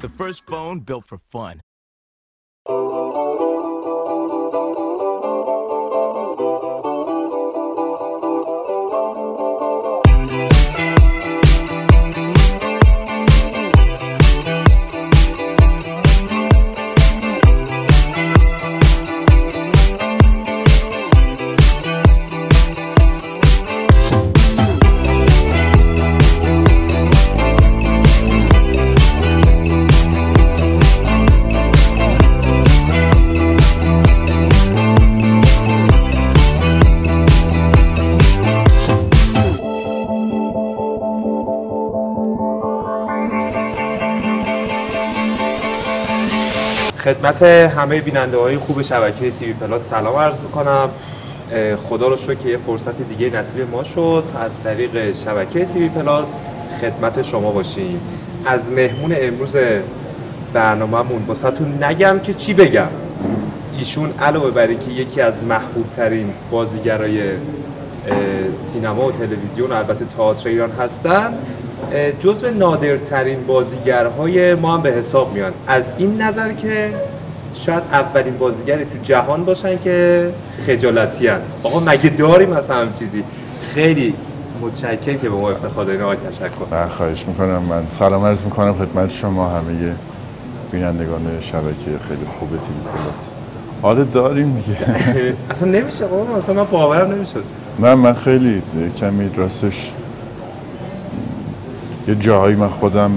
the first phone built for fun. خدمت همه بیننده های خوب شبکه تیوی پلاس. سلام عرض می‌کنم. خدا رو شکر که یه فرصت دیگه نصیب ما شد. از طریق شبکه تیوی پلاس خدمت شما باشیم. از مهمون امروز برنامهمون واسهتون نگم که چی بگم. ایشون علاوه بر اینکه یکی از محبوب ترین بازیگرای سینما و تلویزیون و البته تئاتر ایران هستن جزو نادرترین بازیگرهای ما هم به حساب میان. از این نظر که شاید اولین بازیگری تو جهان باشن که خجالتی هن. آقا مگه داریم از هم چیزی؟ خیلی متشکرم که به ما افتخار دارین. آقای تشکر. نه خواهش می‌کنم. من سلام عرض می‌کنم خدمت شما همه بینندگان شبکه خیلی خوبه تیوی پلاس. آره داریم دیگه. اصلا نمیشه آقا اصلا من باورم نمی‌شد. نه من خیلی کمی راستش یه جاهایی من خودم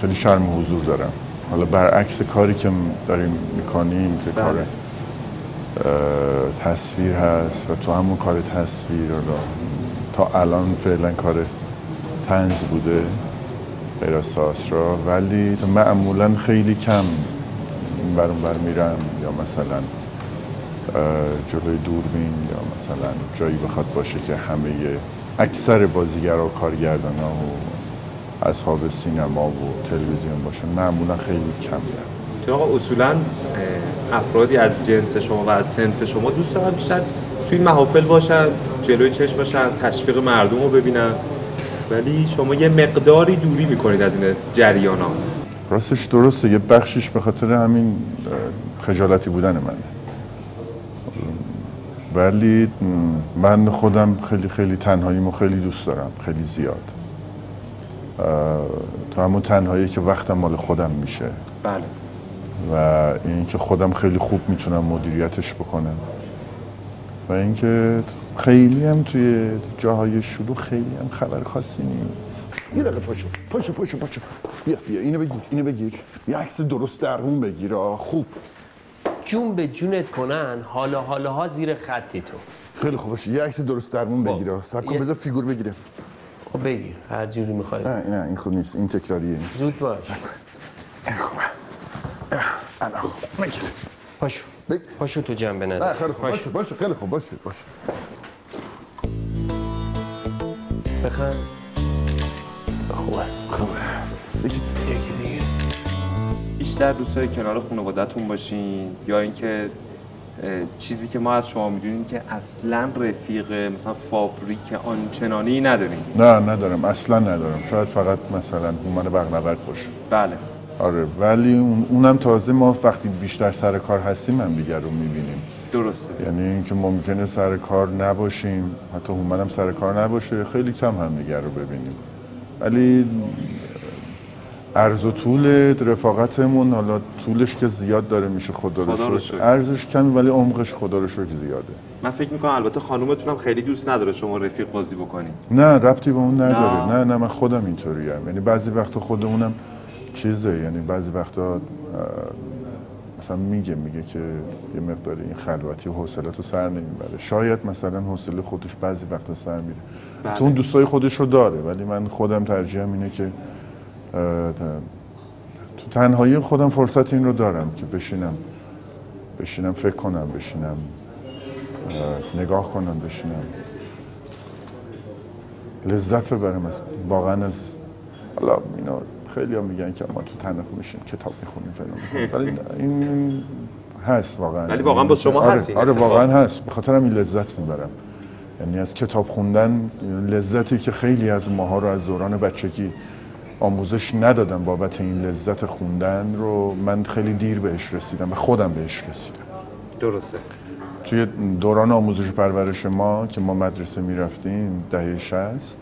خیلی شرم حضور دارم. حالا برعکس کاری که داریم می‌کنیم که کار تصویر هست و تو همون کار تصویر تا الان فعلا کار تنز بوده غیر را ولی معمولا خیلی کم بر بر میرم. یا مثلا جلوی دوربین یا مثلا جایی بخواد باشه که همه اکثر بازیگر و کارگردان ها و اصحاب سینما و تلویزیون باشن معمولا خیلی کم تو آقا اصولا افرادی از جنس شما و از سنف شما دوست دارن بیشتر توی محافل باشن جلوی چشم باشن تشویق مردم رو ببینن. ولی شما یه مقداری دوری می‌کنید از این جریان ها راستش درسته. یه بخشیش به خاطر همین خجالتی بودن من ولی من خودم خیلی خیلی تنهاییمو خیلی دوست دارم. خیلی زیاد. تو همون تنهایی که وقتم مال خودم میشه. بله. و اینکه خودم خیلی خوب می‌تونم مدیریتش بکنم. و اینکه خیلی هم توی جاهای شلوغ خیلی هم خبر خاصی نیست. یه دقیقه پاشو. پاشو پاشو پاشو. بیا بیا. اینو بگیر اینو بگیر. یه عکس درست درمون بگیر خوب. جون به جونت کنن حالا حالا ها زیر خطی تو. خیلی خوب باشه. یه عکس درست درمون بگیر سب کن بذار فیگور بگیره خب بگیر هر جوری می‌خوای. نه نه این خوب نیست این تکراریه. زود باش. این خوبه. الان خوب. بگیر پاشو. بگ... پاشو تو جنبه نده نه خیلی خوب. باشه باشه خیلی خوب. باشه باشه. بخند. خوبه. خوبه. یکی دیگه. بیشتر دوست دارید کنار خانواده‌تون باشین یا اینکه چیزی که ما از شما می‌دونیم که اصلا رفیق مثلا فابریک آنچنانی نداریم. نه ندارم. اصلا ندارم. شاید فقط مثلا هومن بغنورد باشه. بله. آره ولی اون اونم تازه ما وقتی بیشتر سر کار هستیم هم دیگر رو می‌بینیم. درسته. یعنی اینکه ممکنه سر کار نباشیم. حتی هومن هم سر کار نباشه. خیلی کم هم دیگر رو ببینیم. ولی عرض و طول رفاقتمون حالا طولش که زیاد داره میشه خدا رو شکر. ارزش کمی ولی عمقش خدا رو شکر زیاده من فکر می‌کنم البته خانومتون هم خیلی دوست نداره شما رفیق بازی بکنید نه ربطی به اون نداره نه. نه نه من خودم اینطوری هم. یعنی بعضی وقتا خودمونم چیزه یعنی بعضی وقتا مثلا میگه میگه که یه مقداری این خلوتی و حوصله‌تو سر نمی‌بره شاید مثلا حوصله خودش بعضی وقتا سر میره بله. تو اون دوستای خودش رو داره ولی من خودم ترجیحم اینه که تو تنهایی خودم فرصت این رو دارم که بشینم بشینم فکر کنم بشینم اه، نگاه کنم بشینم. لذت ببرم از واقعا از حالا اینا خیلی هم میگن که ما تو تنها میشیم کتاب می‌خونیم فلان این هست واقعا. ولی واقعا با شما آره هست این آره. واقعا هست. به خاطر همین لذت می‌برم. یعنی از کتاب خوندن لذتی که خیلی از ماها رو از دوران بچگی آموزش ندادم بابت این لذت خوندن رو من خیلی دیر بهش رسیدم و خودم بهش رسیدم. درسته. توی دوران آموزش و پرورش ما که ما مدرسه می‌رفتیم دهه 60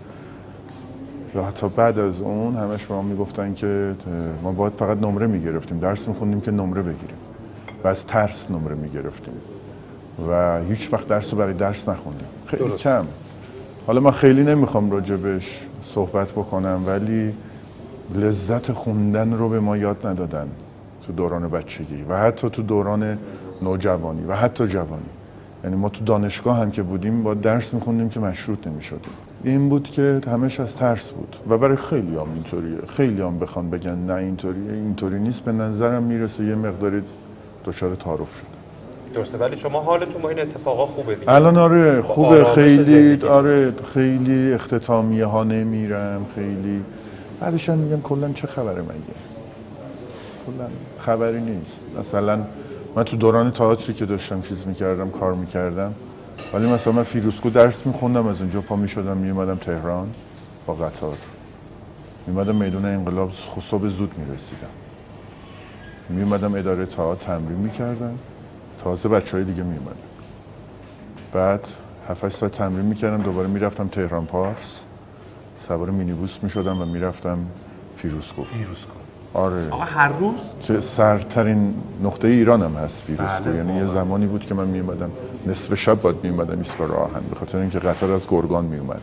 و حتی بعد از اون همش به ما می‌گفتن که ما باید فقط نمره می‌گرفتیم. درس میخوندیم که نمره بگیریم. و از ترس نمره می‌گرفتیم. و هیچ وقت درس رو برای درس نخوندیم. خیلی درست. کم. حالا من خیلی نمی‌خوام راجبش صحبت بکنم ولی لذت خوندن رو به ما یاد ندادن تو دوران بچگی و حتی تو دوران نوجوانی و حتی جوانی. یعنی ما تو دانشگاه هم که بودیم با درس میخوندیم که مشروط نمی‌شدیم. این بود که همش از ترس بود و برای خیلی هم اینطوریه خیلی هم بخوان بگن نه اینطوریه اینطوری نیست. به نظرم می‌رسه یه مقداری دچار تعارف شده. درسته. ولی شما حالتون با این اتفاقا خوبه دیگه. الان آره خوبه. خیلی. آره خیلی اختتامیه ها نمیرم خیلی بعدش هم میگم کلا چه خبره مگه؟ کلا خبری نیست. مثلا من تو دوران تئاتری که داشتم چیز می‌کردم کار می‌کردم ولی مثلا من فیروزکوه درس میخوندم از اونجا پا می‌شدم میومدم تهران با قطار. میومدم میدون انقلاب صبح زود می‌رسیدم. میومدم اداره تئاتر تمرین می‌کردم. تازه بچه های دیگه میومدن بعد 7 ساعت تمرین می‌کردم دوباره می‌رفتم تهران پارس. سوار مینیبوس می‌شدم و می‌رفتم فیروزکوه فیروزکوه آره. آقا هر روز؟ که سر تمرین نقطه ایران هم هست فیروسکو بله، یعنی یه زمانی بود که من میومدم نصف شب باید میومدم ایستگاه راهن به خاطر اینکه قطار از گرگان میومد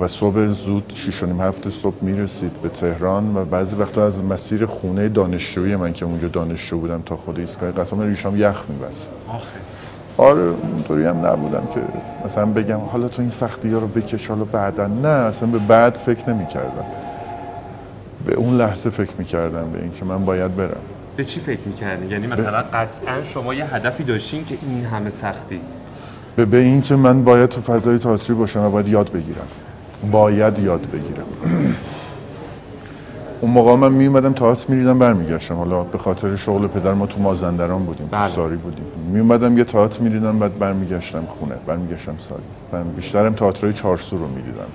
و صبح زود شیش و نیم هفت صبح می‌رسید به تهران و بعضی وقتا از مسیر خونه دانشجویی من که اونجا دانشجو بودم تا خود ایستگاه قطار من ریشام یخ میبست. آخه. آره اونطوری هم نبودم که مثلا بگم حالا تو این سختی ها رو بکش حالا بعدا. نه اصلا به بعد فکر نمی کردم به اون لحظه فکر می کردم به اینکه من باید برم. به چی فکر می‌کردین یعنی مثلا قطعا شما یه هدفی داشتین که این همه سختی. به, به این که من باید تو فضای تئاتری باشم و باید یاد بگیرم. باید یاد بگیرم. اون موقع من می اومدم تئاتر میریدم برمیگشتم. حالا به خاطر شغل پدر ما تو مازندران بودیم بله. ساری بودیم. می اومدم یه تئاتر میریدم بعد برمیگشتم خونه برمیگشتم ساری. من بیشترم تئاترای چارسو رو میریدم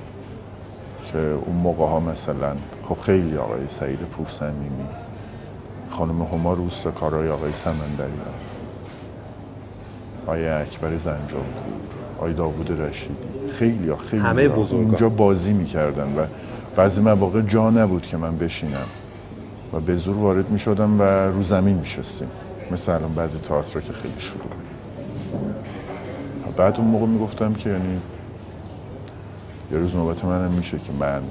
که اون موقع ها مثلا خب خیلی آقای سعید پورسنیمی خانم هما روستا کارای آقای سمندری آقای اکبر زنجانپور آقای داوود رشیدی. خیلی خیلی همه. اونجا بازی می‌کردن و بعضی مواقع جا نبود که من بشینم و به زور وارد می‌شدم و رو زمین میشستیم. مثل الان بعضی تئاتر که خیلی شروع. بعد اون موقع می‌گفتم که یعنی یه روز نوبت منم میشه که من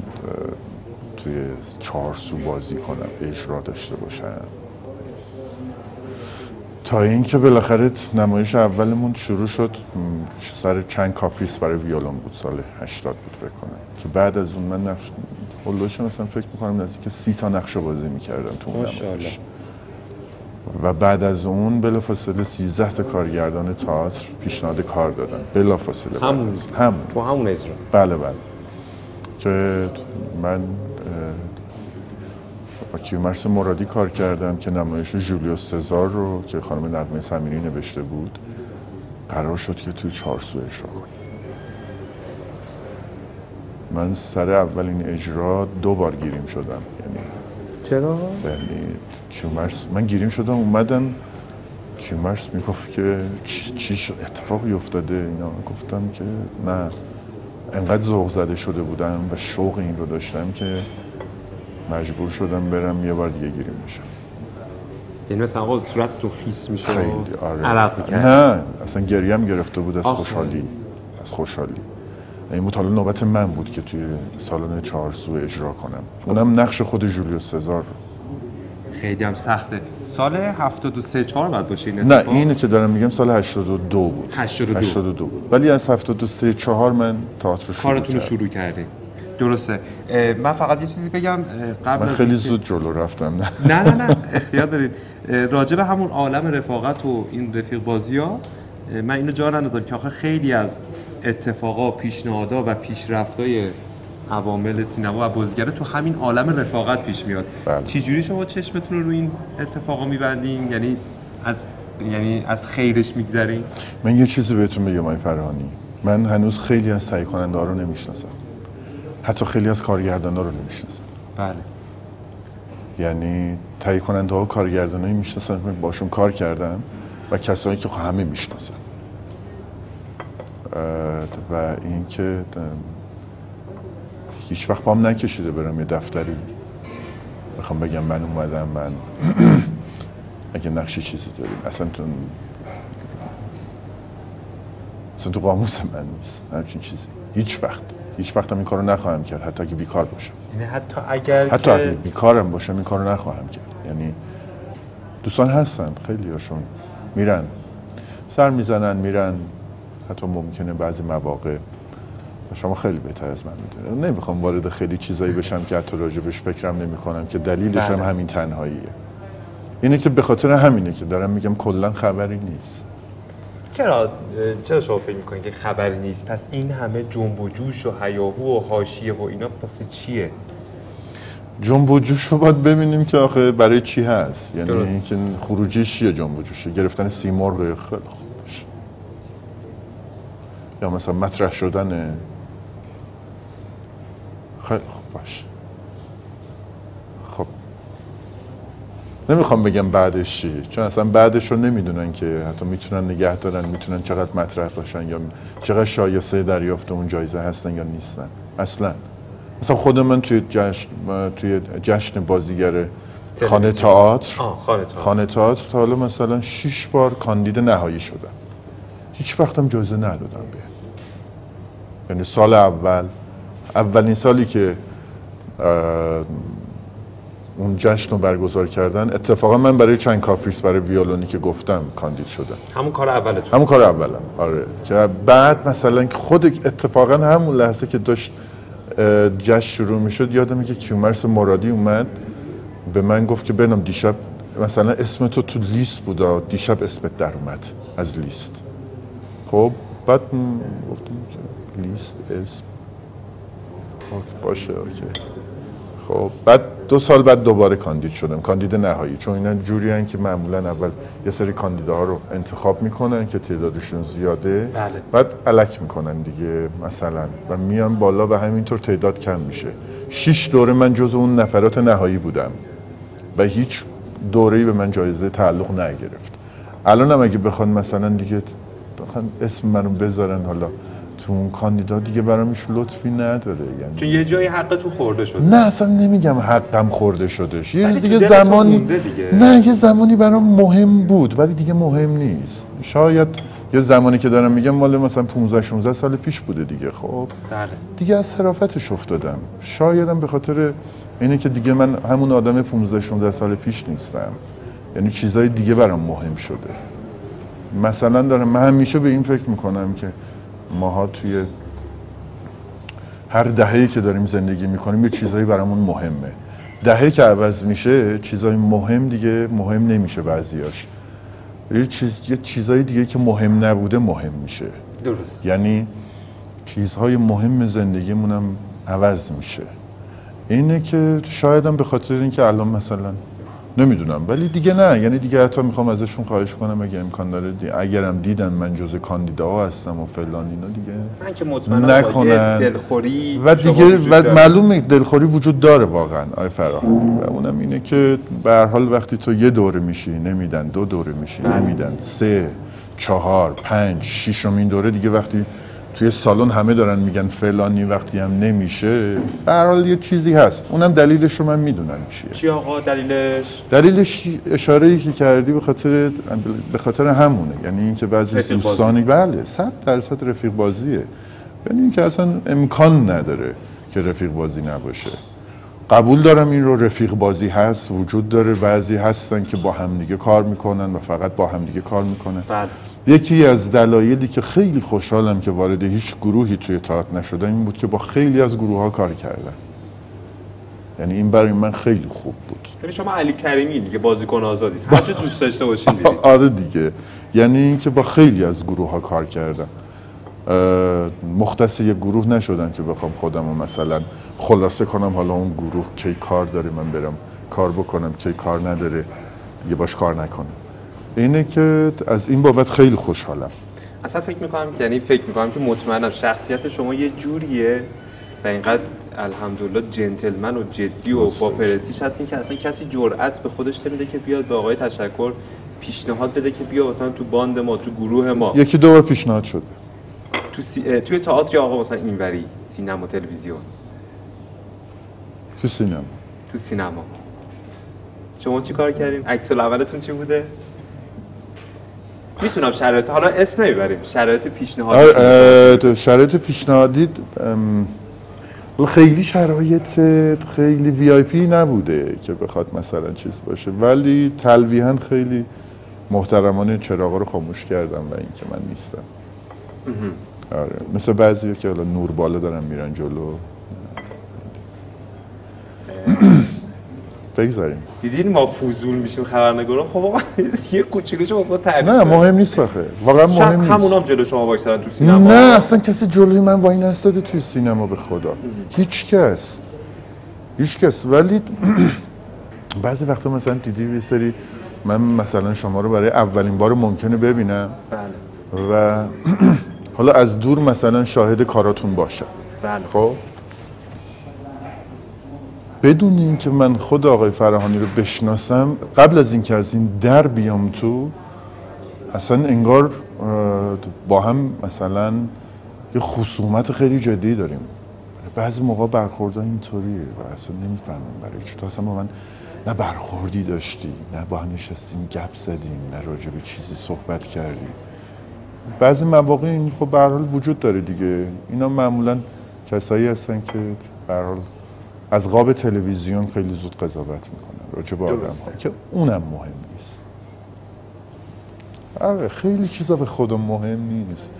توی چهارسو بازی کنم اجرا داشته باشم. تا اینکه بالاخره نمایش اولمون شروع شد. سر چند کاپریس برای ویولون بود سال 80 بود فکر کنم. که بعد از اون من نقش هلوش مثلا فکر می‌کنم نزدیک سی تا نقش رو بازی می‌کردم تو اون و بعد از اون بلافاصله 13 تا کارگردان تئاتر پیشنهاد کار دادن. بلافاصله همون. همون. تو همون اجرا. بله بله. که من با کیومرس مرادی کار کردم که نمایش جولیوس سزار رو که خانم نغمه سمیری نوشته بود قرار شد که توی چارسو اجرا کنیم. من سر اولین اجرا دو بار گیریم شدم. یعنی چرا؟ یعنی کیومرس من گیریم شدم اومدم. کیومرس می‌گفت که چی, چی شد؟ اتفاقی افتاده. اینا گفتم که نه انقدر ذوق زده شده بودم و شوق این رو داشتم که مجبور شدم برم یه بار دیگه گیریم بشم یعنی مثلا آقا صورت تو خیس میشه خیلی آره. عرق می‌کرد. نه اصلا گریم گرفته بود از آخه. خوشحالی. از خوشحالی. این بود حالا نوبت من بود که توی سالن چهارسو اجرا کنم. اونم نقش خود جولیوس سزار. خیلی هم سخته. سال 73 4 بعد باشه این نه؟ اینو که دارم میگم سال 82 بود. 82. 82 بود. ولی از 73 4 من تئاتر رو شروع کارتون رو. شروع درسته. من فقط یه چیزی بگم قبل من خیلی زود جلو رفتم. نه نه نه نه اختیار دارید. راجع به همون عالم رفاقت و این رفیق بازی ها من اینو جا نندازم که آخه خیلی از اتفاقا پیشنهادها و پیشرفتای عوامل سینما و بازیگره تو همین عالم رفاقت پیش میاد. بله. چجوری شما چشمتون رو روی این اتفاقا میبندین؟ یعنی از یعنی از خیرش میگذرین؟ من یه چیزی بهتون بگم آقای فرهانی. من هنوز خیلی از تهیه کننده ها رو نمی‌شناسم. حتی خیلی از کارگردان ها رو نمی‌شناسم. بله. یعنی تهیه کننده ها کارگردانایی می‌شناسن که باشون کار کردم و کسایی که خب همه می‌شناسن. و اینکه هیچ وقت پام نکشیده برم یه دفتری. بخوام بگم من اومدم من اگه نقشی چیزی داریم. اصلا تو اصلا تو قاموس من نیست. همچین چیزی. هیچ وقت. هیچ وقت این کارو نخواهم کرد. حتی اگه بیکار باشم. یعنی حتی اگر حتی اگه بیکارم باشم این کارو نخواهم کرد. یعنی دوستان هستن. خیلی هاشون میرن. سر می‌زنن میرن. حتی ممکنه بعضی مواقع شما خیلی بهتر از من می‌دونید. نمی‌خوام وارد خیلی چیزایی بشم که حتی راجبش فکرم نمی کنم که دلیلش هم بله. همین تنهاییه. اینه که به خاطر همینه که دارم میگم کلا خبری نیست. چرا؟ چرا شما فکر می‌کنید که خبری نیست؟ پس این همه جنب و جوش و هیاهو و حاشیه و اینا واسه چیه؟ جنب و جوش رو باید ببینیم که آخه برای چی هست. یعنی. اینکه خروجیش چیه جنب و جوشه؟ گرفتن سیمرغ خیلی خوب. یا مثلا مطرح شدن خیلی خوب باشه خب. نمی‌خوام بگم بعدش چی چون اصلا بعدش رو نمی‌دونن که حتی می‌تونن نگه دارن می‌تونن چقدر مطرح باشن یا چقدر شایسته دریافت اون جایزه هستن یا نیستن. اصلا. مثلا خود من توی جشن توی جشن بازیگر خانه. تئاتر. خانه تئاتر تا حالا مثلا شش بار کاندید نهایی شدم. هیچ وقتم جایزه ندادن. یعنی سال اول اولین سالی که اون جشن رو برگزار کردن اتفاقا من برای چند کاپریس برای ویولونی که گفتم کاندید شدم. همون کار اولتون؟ همون کار اولم آره. که بعد مثلا که خود اتفاقا همون لحظه که داشت جشن شروع می‌شد یادم که کیومرس مرادی اومد به من گفت که بنام دیشب مثلا اسم تو تو لیست بودا دیشب اسمت در اومد از لیست. خب بعد گفتم اسم خب، باشه اوکی. خب بعد دو سال بعد دوباره کاندید شدم. کاندید نهایی چون اینا جوری هن که معمولا اول یه سری کاندیداها رو انتخاب می‌کنن که تعدادشون زیاده. بله. بعد علک می‌کنن دیگه مثلا. و میان بالا و همینطور تعداد کم میشه. شیش دوره من جز اون نفرات نهایی بودم. و هیچ دوره‌ای به من جایزه تعلق نگرفت. الان هم اگه بخوان مثلا دیگه بخوان اسم منو بذارن حالا تو اون کاندیدا دیگه برام هیچ لطفی نداره یعنی چون یه جایی حق تو خورده شده. نه اصلا نمیگم حقم خورده شدش یه دیگه زمانی دیگه. نه یه زمانی برام مهم بود ولی دیگه مهم نیست. شاید یه زمانی که دارم میگم مال مثلا 15 16 سال پیش بوده دیگه خب؟ بله. دیگه از صرافتش افتادم. شایدم به خاطر اینه که دیگه من همون آدم 15 16 سال پیش نیستم. یعنی چیزای دیگه برام مهم شده. مثلا دارم من همیشه به این فکر می‌کنم که ماها توی هر دهه‌ای که داریم زندگی می‌کنیم یه چیزایی برامون مهمه. دهه که عوض میشه چیزای مهم دیگه مهم نمیشه بعضیاش. یه چیز یه چیزای دیگه که مهم نبوده مهم میشه. درست. یعنی چیزهای مهم زندگیمون هم عوض میشه. اینه که شایدم به خاطر اینکه الان مثلا نمی‌دونم ولی دیگه نه یعنی دیگه حتی می‌خوام ازشون خواهش کنم اگه امکان داره دی- اگرم دیدن من جز کاندیداها هستم و فلان اینا دیگه من که مطمئنم نکنن. دلخوری و دیگه و. معلومه دلخوری وجود داره واقعا آی فراهانی و اونم اینه که به حال وقتی تو یه دوره میشی نمیدن دو دوره میشی نمیدن سه چهار پنج شیشمین دوره دیگه وقتی توی سالن همه دارن میگن فلانی وقتی هم نمیشه. به حال یه چیزی هست. اونم دلیلش رو من می‌دونم چیه. چی آقا دلیلش؟ دلیلش اشاره ای که کردی به خاطر به خاطر همونه. یعنی اینکه بعضی دوستانی بله صد درصد رفیق بازیه. یعنی اینکه اصلا امکان نداره که رفیق بازی نباشه. قبول دارم این رو رفیق بازی هست وجود داره. بعضی هستن که با همدیگه کار می‌کنن و فقط با همدیگه کار می‌کنن. بله. یکی از دلایلی که خیلی خوشحالم که وارد هیچ گروهی توی تئاتر نشدم این بود که با خیلی از گروه ها کار کردم. یعنی این برای من خیلی خوب بود. یعنی شما علی کریمی دیگه بازیکن آزادی. هر چه دوست داشته باشین دیگه. آره دیگه. یعنی اینکه با خیلی از گروه ها کار کردم. مختص یه گروه نشدم که بخوام خودم رو مثلا خلاصه کنم حالا اون گروه کی کار داره من برم کار بکنم کی کار نداره دیگه باش کار نکنم. اینه که از این بابت خیلی خوشحالم. اصلا فکر می‌کنم یعنی فکر می‌کنم که مطمئنم شخصیت شما یه جوریه و اینقدر الحمدلله جنتلمن و جدی و با پرستیش هستین که اصلا کسی جرأت به خودش نمیده که بیاد به آقای تشکر پیشنهاد بده که بیا مثلا تو باند ما تو گروه ما. یکی دو بار پیشنهاد شده. تو سی... توی تئاتر آقا مثلا اینوری سینما تلویزیون. تو سینما. تو سینما. شما چی کار کردین؟ عکس اولتون چی بوده؟ می‌تونم شرایط حالا اسم نمی‌بریم. شرایط پیشنهادی آره، شرایط پیشنهادی خیلی شرایط خیلی وی آی پی نبوده که بخواد مثلا چیز باشه. ولی تلویحا خیلی محترمانه چراغا رو خاموش کردم و اینکه من نیستم. آره. مثل بعضی که حالا نور بالا دارن میرن جلو. بگذاریم. دیدین ما فوزول میشیم خبرنگارا؟ خب آقا یه کوچولوشو واسه تعریف نه. مهم نیست آخه. واقعا مهم نیست. همونام جلو شما وایسادن تو سینما. نه اصلا کسی جلوی من وای نستاده توی سینما به خدا. هیچ کس. هیچ کس. ولی بعضی وقتا مثلا دیدی یه سری من مثلا شما رو برای اولین بار ممکنه ببینم. بله. و حالا از دور مثلا شاهد کاراتون باشم. بله. خب؟ بدون اینکه من خود آقای فرهانی رو بشناسم قبل از اینکه از این در بیام تو اصلا انگار با هم مثلا یه خصومت خیلی جدی داریم. بعضی موقع برخوردها اینطوریه و اصلا نمی‌فهمم برای چی. تو اصلا با من نه برخوردی داشتی نه با هم نشستیم گپ زدیم نه راجع به چیزی صحبت کردیم. بعضی مواقع این خب به وجود داره دیگه. اینا معمولا کسایی هستن که به از قاب تلویزیون خیلی زود قضاوت می‌کنن راجع به آدم درسته. که اونم مهم نیست. آره خیلی چیزا به خودم مهم نیست.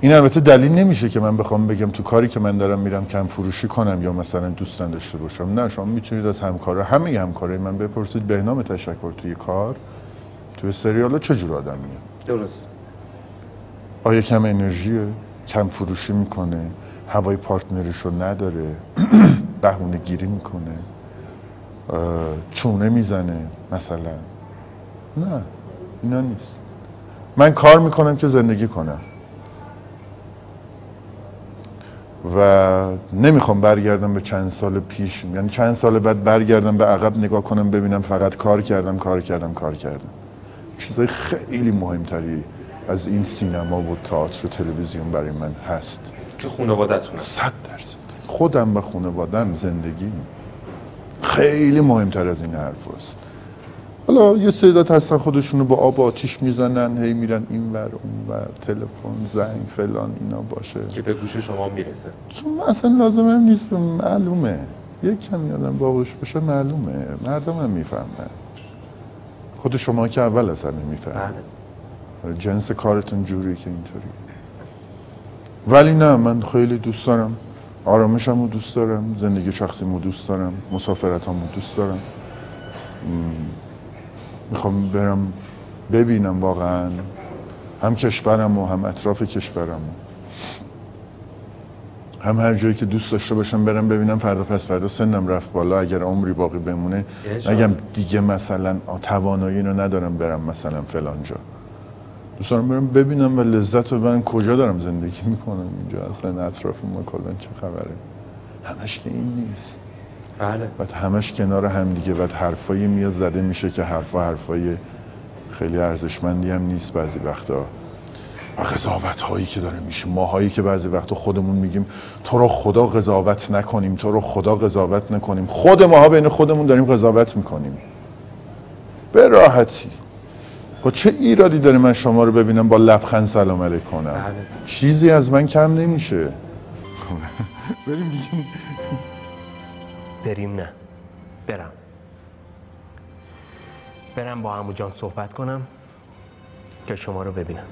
این البته دلیل نمیشه که من بخوام بگم تو کاری که من دارم میرم کم فروشی کنم یا مثلا دوستان داشته باشم. نه شما می‌تونید از همکارا همه همکارای من بپرسید به نام تشکر توی کار. توی سریالا چه جور آدمیه؟ درست. آیا کم انرژیه؟ کم فروشی می‌کنه؟ هوای پارتنرش رو نداره؟ بهونه گیری می‌کنه. چونه می‌زنه مثلا. نه اینا نیست. من کار می‌کنم که زندگی کنم. و نمی‌خوام برگردم به چند سال پیش. یعنی چند سال بعد برگردم به عقب نگاه کنم ببینم فقط کار کردم کار کردم کار کردم. چیزای خیلی مهمتری از این سینما و تئاتر و تلویزیون برای من هست. که خانوادتونه صد درصد. خودم و خانوادم زندگی خیلی مهمتر از این حرف است. حالا یه سیدات هستن خودشونو با آب و آتیش می‌زنن هی میرن این ور اون ور تلفن زنگ فلان اینا باشه. که به گوش شما می‌رسه. که من اصلا لازم هم نیست معلومه. یک کمی آدم باهوش باشه معلومه. مردم هم می‌فهمن. خود شما که اول از همه می‌فهمن بله. جنس کارتون جوریه که اینطوری ولی نه من خیلی دوست دارم. آرامشم رو دوست دارم زندگی شخصیمو دوست دارم مسافرتامو دوست دارم. می‌خوام برم ببینم واقعا هم کشورم و هم اطراف کشورم هم هر جایی که دوست داشته باشم برم ببینم فردا پس فردا سنم رفت بالا. اگر عمری باقی بمونه. نگم دیگه مثلا توانایی رو ندارم برم مثلا فلان جا. دوست دارم برم ببینم و لذت رو ببرم کجا دارم زندگی می‌کنم اینجا. اصلا اطراف ما کلا چه خبره؟ همش که این نیست. بله. بعد همش کنار هم دیگه. بعد حرفایی میاد زده میشه که حرفا حرفای خیلی ارزشمندی هم نیست بعضی وقتا. و قضاوت هایی که داره میشه. ماهایی که بعضی وقتا خودمون میگیم تو رو خدا قضاوت نکنیم تو رو خدا قضاوت نکنیم. خود ماها بین خودمون داریم قضاوت می‌کنیم. به راحتی. خب چه ایرادی داره من شما رو ببینم با لبخند سلام علیک کنم بله. چیزی از من کم نمیشه. بریم دیگه. بریم نه. برم. برم با عمو جان صحبت کنم که شما رو ببینن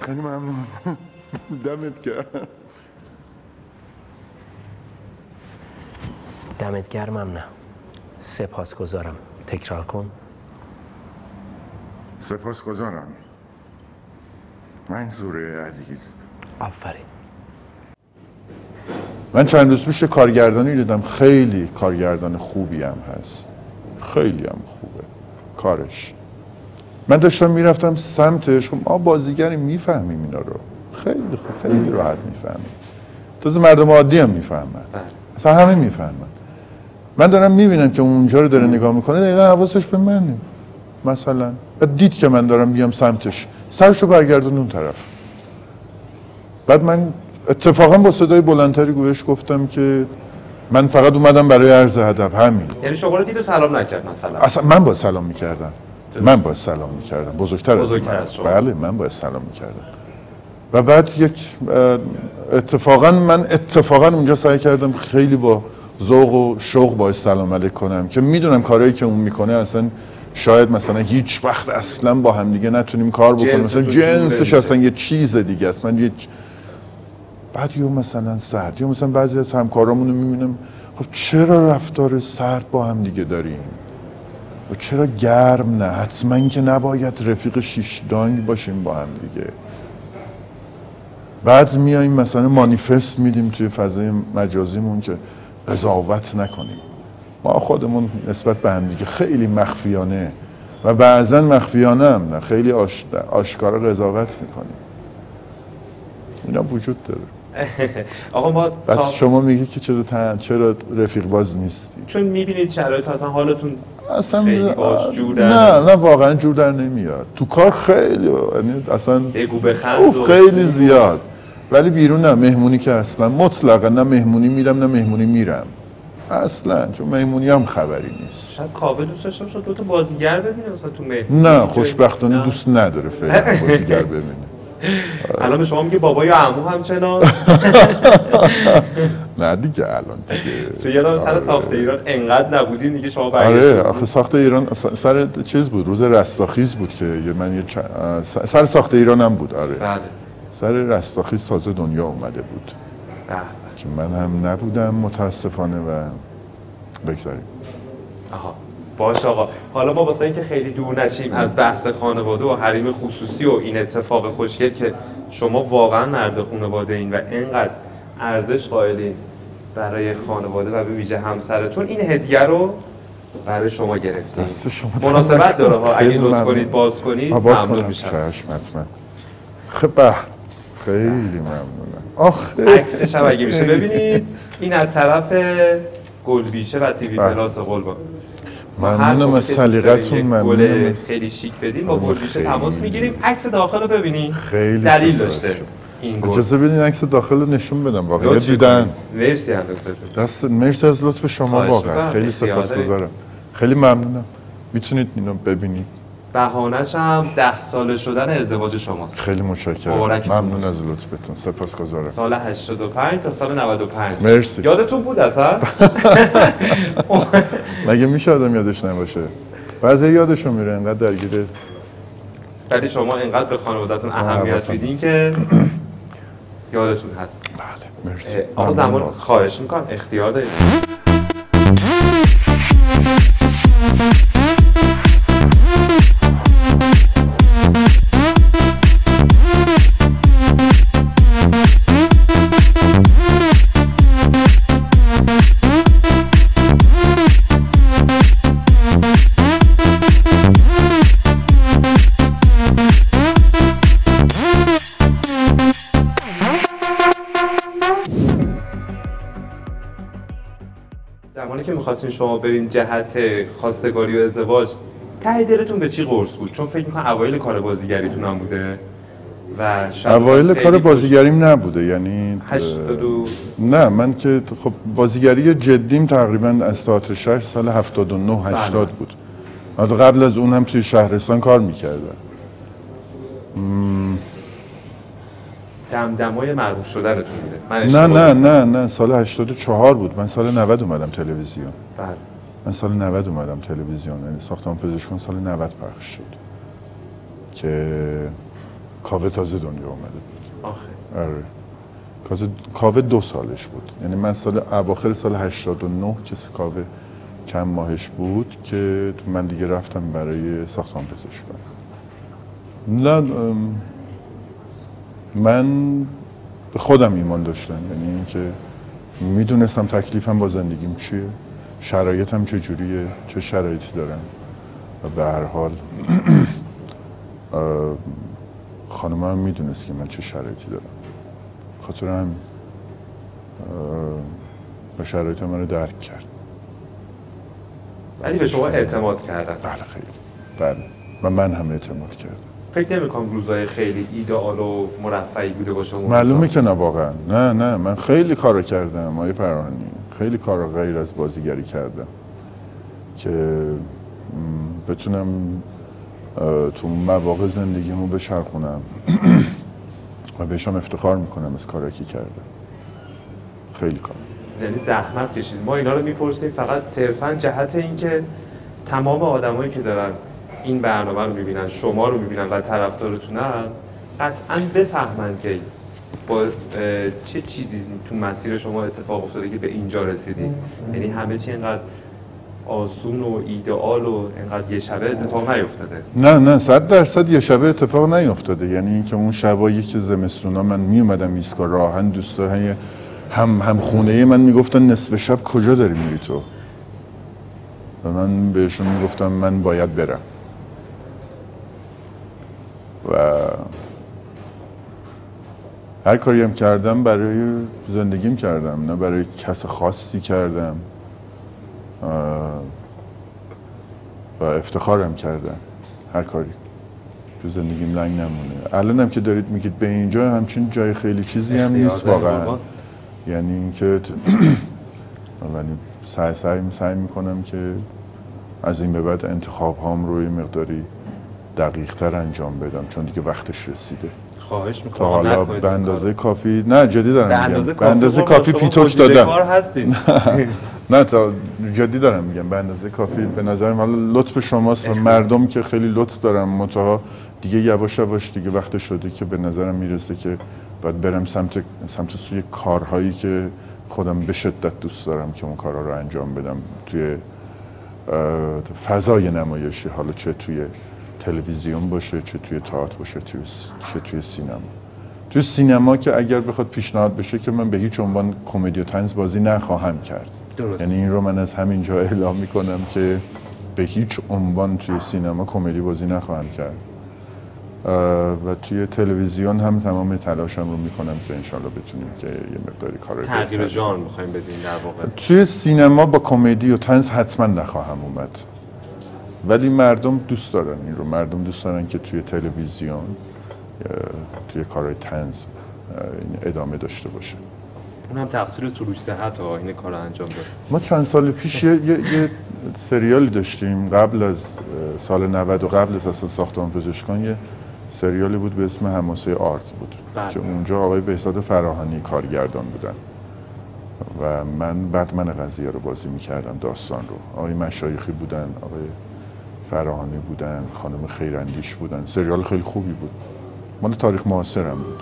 خیلی ممنون. دمت گرم. دمت گرمم نه. سپاس گذارم تکرار کن. سپاس گذارم منظور عزیز. آفرین. من چند روز پیش کارگردانی دیدم. خیلی کارگردان خوبی هم هست. خیلی هم خوبه. کارش. من داشتم می‌رفتم سمتش. خب ما بازیگری می‌فهمیم اینا رو. خیلی خوب خیلی راحت می‌فهمیم. تازه مردم عادی هم می‌فهمن. بله. اصلا همه می‌فهمن. من دارم می‌بینم که اونجا رو داره نگاه می‌کنه دقیقا حواسش به منه. مثلا. دید که من دارم بیام سمتش. سرشو برگردون اون طرف. بعد من اتفاقا با صدای بلندتری گوش گفتم که من فقط اومدم برای عرض ادب همین. یعنی شما رو دید و سلام نکرد مثلا؟ اصلا من با سلام می‌کردم. من با سلام می‌کردم. بزرگتر, بزرگتر از, از شما. بله من با سلام می‌کردم. و بعد یک اتفاقا من اتفاقا اونجا سعی کردم خیلی با ذوق و شوق باش سلام علیک کنم که می‌دونم کارهایی که اون می‌کنه اصلا شاید مثلا هیچ وقت اصلا با هم دیگه نتونیم کار بکنیم. مثلا جنسش. اصلا یه چیز دیگه است. من یه بعد یا مثلا سرد یا مثلا بعضی از همکارامون رو می‌بینم خب چرا رفتار سرد با هم دیگه داریم؟ و چرا گرم نه؟ حتما که نباید رفیق شیش دانگ باشیم با هم دیگه. بعد میایم مثلا مانیفست میدیم توی فضای مجازیمون که قضاوت نکنیم. ما خودمون نسبت به هم دیگه خیلی مخفیانه و بعضا مخفیانه هم نه. خیلی آش... آشکارا قضاوت می‌کنیم. اینا وجود داره. آقا ما بعد تا... شما میگی که چرا تن... چرا رفیق باز نیستی؟ چون می‌بینید شرایط اصلا حالتون اصلا خیلی باش جور در نه نه واقعا جور در نمیاد. تو کار خیلی یعنی اصلا بگو بخند خیلی زیاد. ولی بیرون نه مهمونی که اصلا مطلقا نه مهمونی میدم نه مهمونی میرم. اصلا چون مهمونی هم خبری نیست. شاید کاوه دوست داشته باشه دو تا بازیگر ببینه مثلا تو مهمونی نه خوشبختانه نه. دوست نداره فعلا بازیگر ببینه. الان به شما میگه بابا یا عمو همچنان. نه دیگه الان دیگه. چون یادم سر آره. ساخت ایران انقدر نبودین دیگه شما آره آخه ساخت ایران سر چیز بود روز رستاخیز بود که من یه سر ساخت ایران هم بود آره. بله. سر رستاخیز تازه دنیا اومده بود. به. که من هم نبودم متاسفانه و بگذاریم. آها. باش آقا. حالا ما واسه اینکه خیلی دور نشیم از بحث خانواده و حریم خصوصی و این اتفاق خوشگل که شما واقعا مرد خانواده این و اینقدر ارزش قائلین برای خانواده و به ویژه همسرتون این هدیه رو برای شما گرفتیم. شما مناسبت داره ها. اگه لطف. کنید باز کنید باز ممنون میشم. خب. خیلی ممنونم. آخه عکسش هم اگه میشه ببینید این از طرف گلبیشه و تیوی بله. پلاس قلبان ممنونم از سلیقتون ممنونم گل از- خیلی شیک بدیم با گلبیشه. تماس می‌گیریم. عکس داخل رو ببینین خیلی دلیل. داشته این اجازه بدین عکس داخل رو نشون بدم. واقعا دیدن. مرسی دکتر دست مرسی از لطف شما واقعا. خیلی سپاسگزارم. خیلی ممنونم. می‌تونید اینو ببینید. بهانش هم ده ساله شدن ازدواج شماست. خیلی متشکرم. ممنون. از لطفتون. سپاسگزارم. سال 85 تا سال 95 مرسی. یادتون بود اصلا؟ مگه میشه آدم یادش نباشه؟ بعضی یادشون میره انقدر درگیر ولی شما اینقدر به خانوادهتون اهمیت میدین. که یادتون هست. بله مرسی. آقا زمان. خواهش می‌کنم. اختیار دارید. می‌خواستین شما برین جهت خواستگاری و ازدواج ته دلتون به چی قرص بود؟ چون فکر می‌کنم اوایل کار بازیگریتون هم بوده و اوایل کار بازیگریم نبوده یعنی هشتاد و- نه من که خب بازیگری جدیم تقریبا از تئاتر شهر سال 79 80 بله. بود. قبل از اون هم توی شهرستان کار می‌کردم. دمدمای معروف شدنتون بوده. من نه نه. نه نه سال 84 بود. من سال 90 اومدم تلویزیون. بله. من سال 90 اومدم تلویزیون. یعنی ساختمان پزشکان سال 90 پخش شد. که کاوه تازه دنیا اومده بود. آخه. آره. کاوه دو سالش بود. یعنی من سال اواخر سال 89 که کاوه چند ماهش بود که من دیگه رفتم برای ساختمان پزشکان. نه من به خودم ایمان داشتم. یعنی اینکه می‌دونستم تکلیفم با زندگیم چیه شرایطم چه جوریه چه شرایطی دارم. و به هر حال خانم هم می‌دونست که من چه شرایطی دارم. خاطر هم و شرایط من رو درک کرد. ولی به شما اعتماد کردن. بله خیلی. بله. و من هم اعتماد کردم. فکر نمی‌کنم روزای خیلی ایدئال و مرفعی بوده باشه معلومه. که نه واقعا. نه نه. من خیلی کار کردم آقای فرهانی خیلی کار غیر از بازیگری کردم. که بتونم تو مواقع زندگیمو بچرخونم. و بهشم افتخار می‌کنم از کاری که کردم. خیلی کار. یعنی زحمت کشید. ما اینا رو می‌پرسیم فقط صرفا جهت اینکه تمام آدمایی که دارن این برنامه رو می‌بینن شما رو می‌بینن و طرفدارتونن قطعا بفهمن که با چه چیزی تو مسیر شما اتفاق افتاده که به اینجا رسیدین. یعنی همه چی اینقدر آسون و ایدئال و اینقدر یه شبه اتفاق نیفتاده. نه نه صد درصد یه شبه اتفاق نیفتاده. یعنی اینکه اون شبایی که زمستونا من می اومدم ایستگاه راهن دوستای هم هم خونه من می‌گفتن نصف شب کجا داری میری تو؟ و من بهشون می‌گفتم من باید برم. و هر کاری هم کردم برای زندگیم کردم نه برای کس خاصی کردم و افتخارم کردم. هر کاری. تو زندگیم لنگ نمونه. الان هم که دارید میگید به اینجا همچین جای خیلی چیزی هم نیست واقعا. یعنی اینکه ولی سعی سعی سعی می‌کنم که از این به بعد انتخاب هام رو یه مقداری دقیق تر انجام بدم چون دیگه وقتش رسیده. خواهش تا می‌کنم حالا به اندازه کافی نه جدی دارم به اندازه به اندازه کافی پیتوش دادم. نه تا جدی دارم میگم. به اندازه کافی به نظر حالا لطف شماست و مردم که خیلی لطف دارم منتها دیگه یواش یواش دیگه وقت شده که به نظرم می‌رسه که باید برم سمت سمت سوی کارهایی که خودم به شدت دوست دارم که اون کارها رو انجام بدم. توی فضای نمایشی حالا چه توی تلویزیون باشه چه توی تئاتر باشه توی س- چه توی سینما. توی سینما که اگر بخواد پیشنهاد بشه که من به هیچ عنوان کمدی و طنز بازی نخواهم کرد. درست. یعنی این رو من از همینجا اعلام می‌کنم که به هیچ عنوان توی سینما کمدی بازی نخواهم کرد. و توی تلویزیون هم تمام تلاشم رو می‌کنم که انشالله بتونیم که یه مقداری کار تغییر ژانر می‌خوایم بدین در واقع. توی سینما با کمدی و طنز حتما نخواهم اومد. ولی مردم دوست دارن این رو. مردم دوست دارن که توی تلویزیون توی کارهای این ادامه داشته باشه. اون هم تقصیر سروش صحت ها این کار انجام داد. ما چند سال پیش یه, یه, یه سریالی داشتیم. قبل از سال 90 و قبل از اصلا ساختمان پزشکان یه سریالی بود به اسم هماسه آرت بود بله. که اونجا آقای بهزاد فراهانی کارگردان بودن. و من بتمن قضیه رو بازی می‌کردم داستان رو. آقای مشایخی بودن آقای فراهانی بودن خانم خیراندیش بودن سریال خیلی خوبی بود. مال تاریخ معاصرم بود.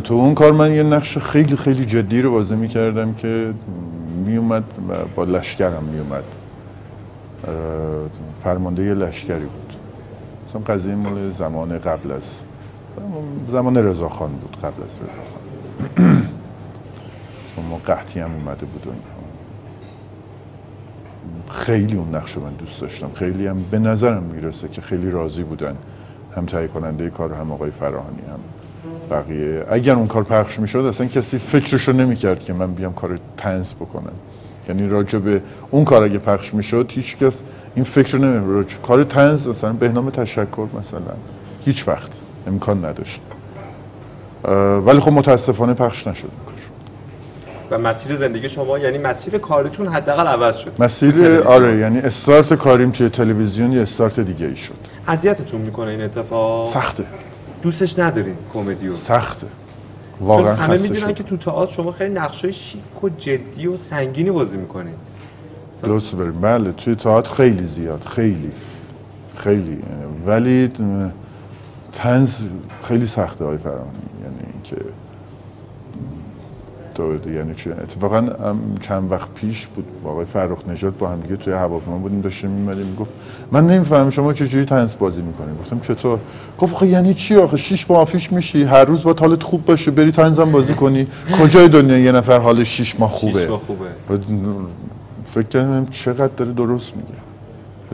تو اون کار من یه نقش خیلی خیلی جدی رو بازی می‌کردم که میومد با لشکرم میومد فرمانده لشکری بود. مثلا قضیه مال زمان قبل از زمان رضاخان بود قبل از رضاخان. ما قحطی هم اومده بود و خیلی اون نقش رو من دوست داشتم. خیلی هم به نظرم می‌رسه که خیلی راضی بودن هم تهیه کننده کار هم آقای فراهانی هم بقیه. اگر اون کار پخش می‌شد اصلا کسی فکرشو نمی‌کرد که من بیام کار تنز بکنم. یعنی راجع به اون کار اگه پخش می‌شد هیچ کس این فکر رو نمی کار تنز مثلا به نام تشکر مثلا. هیچ وقت. امکان نداشت. ولی خب متاسفانه پخش نشد. و مسیر زندگی شما یعنی مسیر کاریتون حداقل عوض شد. مسیر. آره یعنی استارت کاریم توی تلویزیون یه استارت دیگه ای شد. اذیتتون می‌کنه این اتفاق؟ سخته. دوستش ندارین کمدیو. سخته. چون واقعا همه خسته می‌دونن که تو تئاتر شما خیلی نقشای شیک و جدی و سنگینی بازی می‌کنین. درست بریم. بله توی تئاتر خیلی زیاد خیلی خیلی. یعنی ولی تنز خیلی سخته های فرهانی. یعنی اینکه تو یعنی چه؟ اتفاقا هم چند وقت پیش بود با آقای فرخ نژاد با هم دیگه توی هواپیما بودیم داشتیم میمدیم می‌گفت من نمی‌فهمم شما چجوری تنز بازی می‌کنیم گفتم چطور؟ گفت آخه یعنی چی آخه؟ شش ماه پیش میشی هر روز با حالت خوب باشه بری تنزم بازی کنی. کجای دنیا یه نفر حالش شش ماه خوبه؟ شیش ماه خوبه. فکر کردم چقدر داره درست میگه.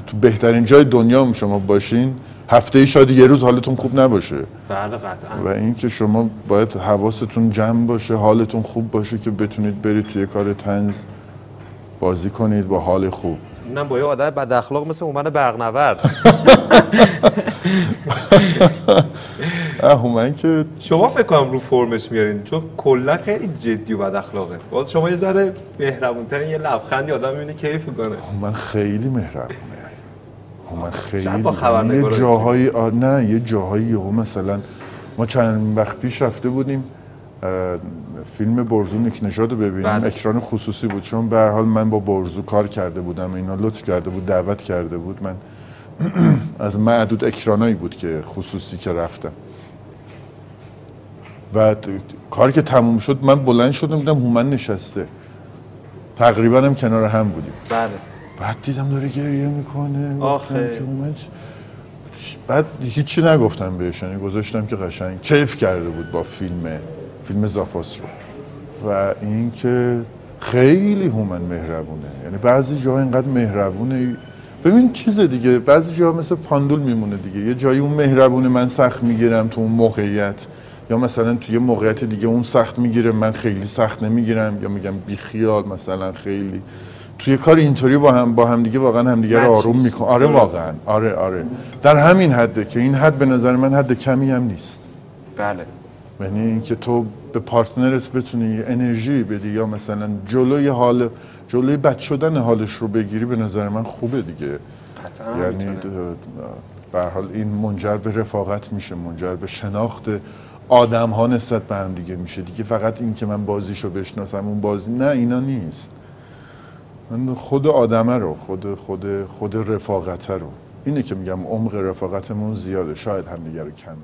تو بهترین جای دنیا هم شما باشین هفته ای شاید یه روز حالتون خوب نباشه. بله قطعا. و اینکه شما باید حواستون جمع باشه حالتون خوب باشه که بتونید برید توی کار تنز بازی کنید با حال خوب. اینم با یه آدم بد اخلاق مثل هومن برقنورد. اه من که شما فکر کنم رو فرمش میارین. چون کلا خیلی جدی و بد اخلاقه. باز شما یه ذره مهربونترین یه لبخندی آدم می‌بینه کیف می‌کنه. من خیلی مهربونه. من خیلی شب با یه خبرنگارا جاهایی آه، نه یه جاهایی یهو مثلا ما چند وقت پیش رفته بودیم فیلم برزو نیک نژاد رو ببینیم. بله. اکران خصوصی بود. چون به هر حال من با برزو کار کرده بودم اینا لطف کرده بود دعوت کرده بود. من از معدود اکرانایی بود که خصوصی که رفتم. و کاری که تموم شد من بلند شدم دیدم هومن نشسته. تقریبا هم کنار هم بودیم. بله. بعد دیدم داره گریه می‌کنه آخه. که اومد بعد هیچی نگفتم بهش؟ یعنی گذاشتم که قشنگ کیف کرده بود با فیلم فیلم زاپاس رو. و اینکه خیلی هومن مهربونه. یعنی بعضی جاها اینقدر مهربونه. ببین چیز دیگه بعضی جاها مثل پاندول میمونه دیگه. یه جایی اون مهربونه من سخت می‌گیرم تو اون موقعیت. یا مثلا توی یه موقعیت دیگه اون سخت می‌گیره من خیلی سخت نمی‌گیرم. یا میگم بیخیال مثلا خیلی. توی کار اینطوری با هم با هم دیگه واقعا همدیگه رو آروم میکن آره واقعا. آره آره. در همین حده که این حد به نظر من حد کمی هم نیست. بله. یعنی اینکه تو به پارتنرت بتونی یه انرژی بدی یا مثلا جلوی حال جلوی بد شدن حالش رو بگیری به نظر من خوبه دیگه. قطعا یعنی. به هر حال این منجر به رفاقت میشه منجر به شناخت آدم ها نسبت به هم دیگه میشه. دیگه فقط این که من بازیشو بشناسم اون بازی نه اینا نیست. من خود آدمه رو خود خود خود رفاقته رو اینه که میگم عمق رفاقتمون زیاده شاید همدیگه رو کم.